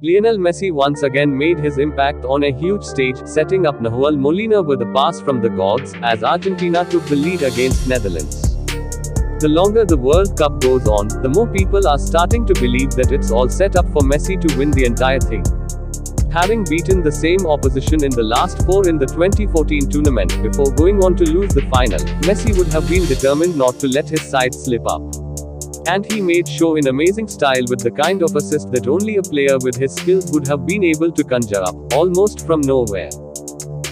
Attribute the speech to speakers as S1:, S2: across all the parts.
S1: Lionel Messi once again made his impact on a huge stage, setting up Nahuel Molina with a pass from the gods, as Argentina took the lead against Netherlands. The longer the World Cup goes on, the more people are starting to believe that it's all set up for Messi to win the entire thing. Having beaten the same opposition in the last four in the 2014 tournament, before going on to lose the final, Messi would have been determined not to let his side slip up. And he made show in amazing style with the kind of assist that only a player with his skills would have been able to conjure up, almost from nowhere.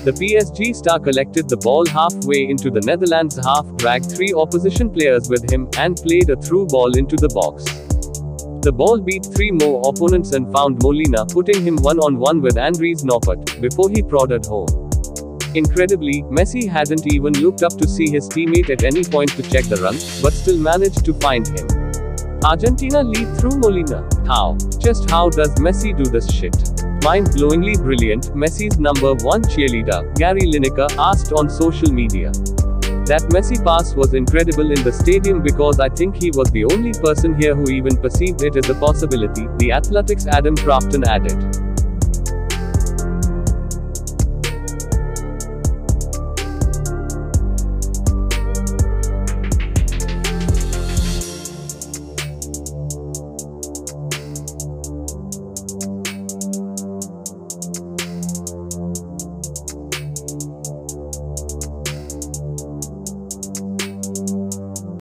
S1: The PSG star collected the ball halfway into the Netherlands half, dragged three opposition players with him, and played a through ball into the box. The ball beat three more opponents and found Molina, putting him one on one with Andries Noppert, before he prodded home. Incredibly, Messi hadn't even looked up to see his teammate at any point to check the run, but still managed to find him. Argentina lead through Molina. How? Just how does Messi do this shit? Mind-blowingly brilliant, Messi's number one cheerleader, Gary Lineker, asked on social media. That Messi pass was incredible in the stadium because I think he was the only person here who even perceived it as a possibility, the Athletic's Adam Crafton added.